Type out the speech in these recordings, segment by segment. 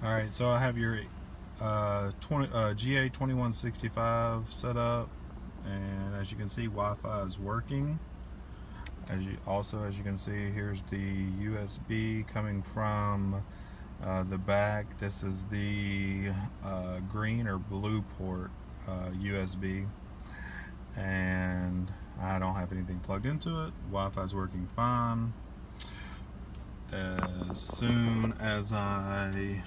All right, so I have your uh, 20, uh, GA2165 set up, and as you can see, Wi-Fi is working. As you also, as you can see, here's the USB coming from uh, the back. This is the uh, green or blue port USB, uh, and I don't have anything plugged into it. Wi-Fi is working fine. As soon as I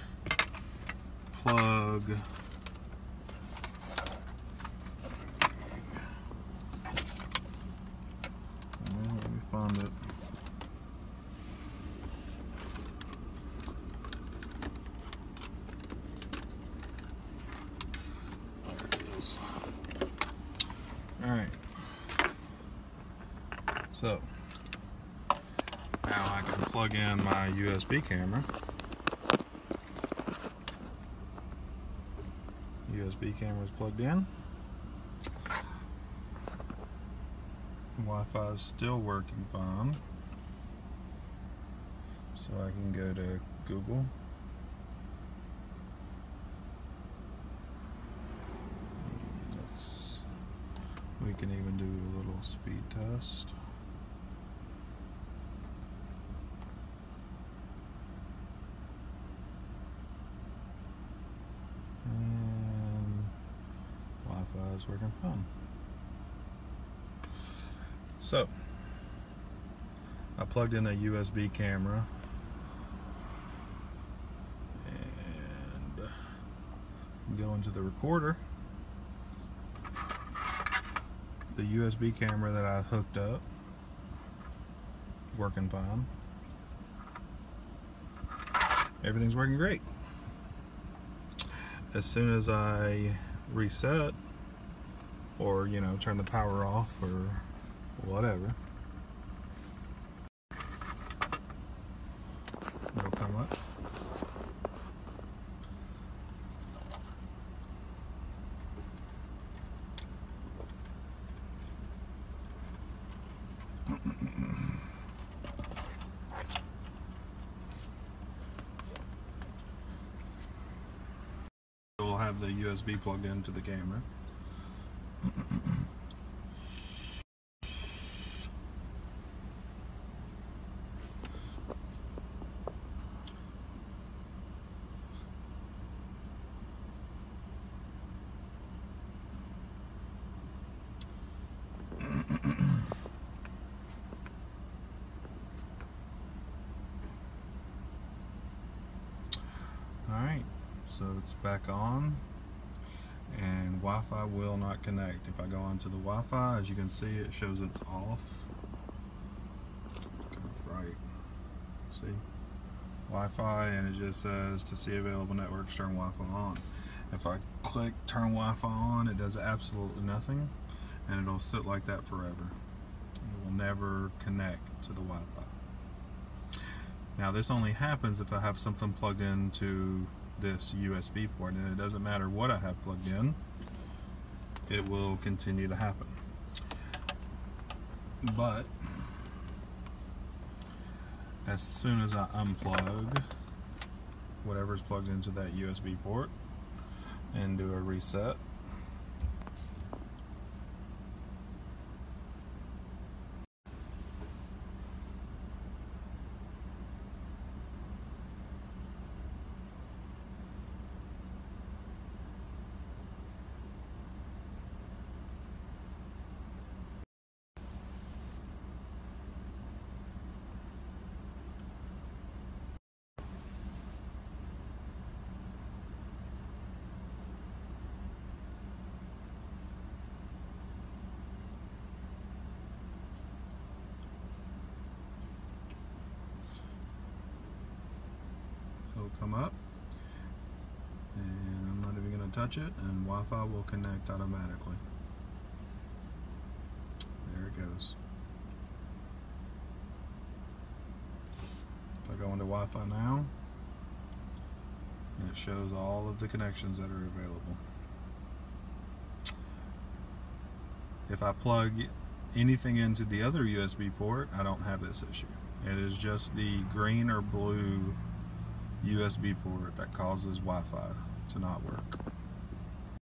plug. Let me find it. There it is all right so now I can plug in my USB camera USB camera is plugged in. Wi-Fi is still working fine. So I can go to Google. Let's, we can even do a little speed test. Uh, is working fine. So, I plugged in a USB camera and go into the recorder. The USB camera that I hooked up, working fine. Everything's working great. As soon as I reset, or you know turn the power off or whatever. It'll come up. We'll have the USB plugged into the camera Alright, so it's back on and Wi-Fi will not connect. If I go onto the Wi-Fi, as you can see, it shows it's off. Right. See? Wi-Fi and it just says to see available networks, turn Wi-Fi on. If I click turn Wi-Fi on, it does absolutely nothing and it'll sit like that forever. It will never connect to the Wi-Fi. Now this only happens if I have something plugged into this USB port and it doesn't matter what I have plugged in it will continue to happen. But as soon as I unplug whatever's plugged into that USB port and do a reset it'll come up. And I'm not even going to touch it and Wi-Fi will connect automatically. There it goes. If I go into Wi-Fi now and it shows all of the connections that are available. If I plug anything into the other USB port I don't have this issue. It is just the green or blue USB port that causes Wi-Fi to not work.